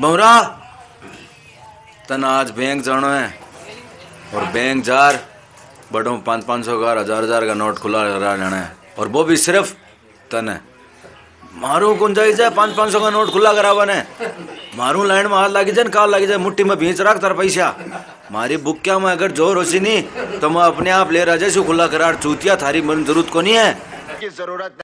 बमरा तना आज बैंक जानो है। और बैंक जार, बड़ों पाँच पाँच सौ का हज़ार हज़ार का नोट खुला करा लेना है। और वो भी सिर्फ़ तन। है मारू कौन जाए, पाँच पाँच सौ का नोट खुला करा है मारू लाइन में हाथ लगी जाए, काल लगी जाए, मुट्ठी में भींच रख तार पैसा। मारी बुक क्या में अगर ज़ोर होसी नहीं तो मैं अपने आप ले रहा जैसे खुला करार। चूतिया थारी मन ज़रूरत को नहीं है। ज़रूरत